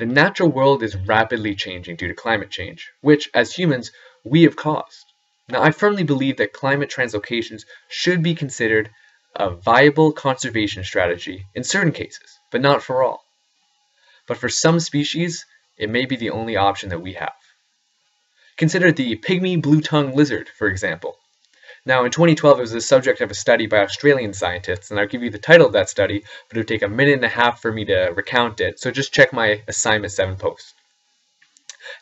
The natural world is rapidly changing due to climate change, which, as humans, we have caused. Now, I firmly believe that climate translocations should be considered a viable conservation strategy in certain cases, but not for all. But for some species, it may be the only option that we have. Consider the pygmy blue-tongued lizard, for example. Now, in 2012, it was the subject of a study by Australian scientists, and I'll give you the title of that study, but it would take a minute and a half for me to recount it, so just check my assignment 7 post.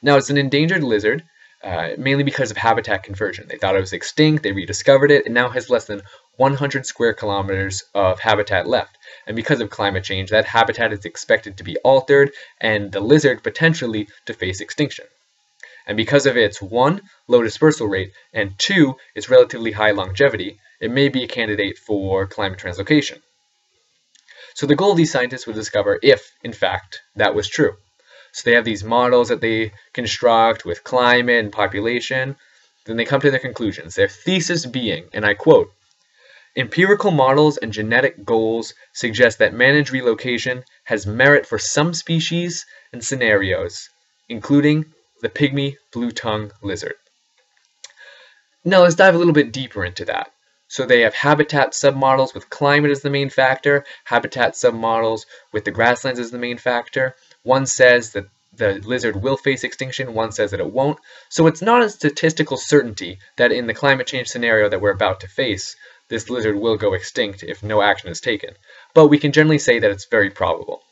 Now, it's an endangered lizard, uh, mainly because of habitat conversion. They thought it was extinct, they rediscovered it, and now has less than 100 square kilometers of habitat left. And because of climate change, that habitat is expected to be altered, and the lizard potentially to face extinction. And because of its one, low dispersal rate, and two, its relatively high longevity, it may be a candidate for climate translocation. So the goal of these scientists was to discover if, in fact, that was true. So they have these models that they construct with climate and population. Then they come to their conclusions. Their thesis being, and I quote, Empirical models and genetic goals suggest that managed relocation has merit for some species and scenarios, including the pygmy blue-tongue lizard. Now let's dive a little bit deeper into that. So they have habitat submodels with climate as the main factor, habitat submodels with the grasslands as the main factor. One says that the lizard will face extinction, one says that it won't. So it's not a statistical certainty that in the climate change scenario that we're about to face, this lizard will go extinct if no action is taken. But we can generally say that it's very probable.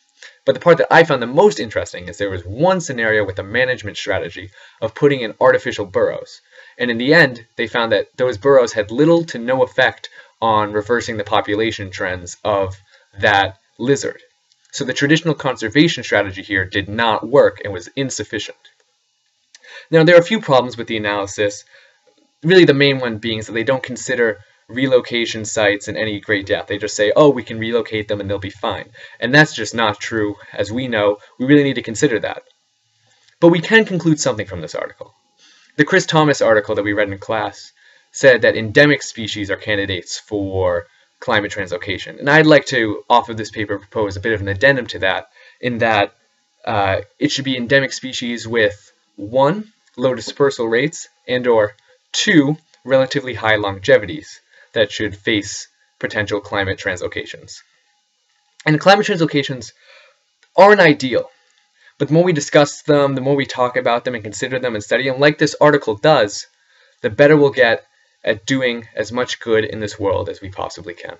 But the part that I found the most interesting is there was one scenario with a management strategy of putting in artificial burrows. And in the end, they found that those burrows had little to no effect on reversing the population trends of that lizard. So the traditional conservation strategy here did not work and was insufficient. Now, there are a few problems with the analysis. Really, the main one being is that they don't consider relocation sites in any great depth. They just say, oh, we can relocate them and they'll be fine. And that's just not true. As we know, we really need to consider that. But we can conclude something from this article. The Chris Thomas article that we read in class said that endemic species are candidates for climate translocation. And I'd like to, off of this paper, propose a bit of an addendum to that, in that uh, it should be endemic species with one, low dispersal rates, and or two, relatively high longevities that should face potential climate translocations. And climate translocations aren't ideal, but the more we discuss them, the more we talk about them and consider them and study them, like this article does, the better we'll get at doing as much good in this world as we possibly can.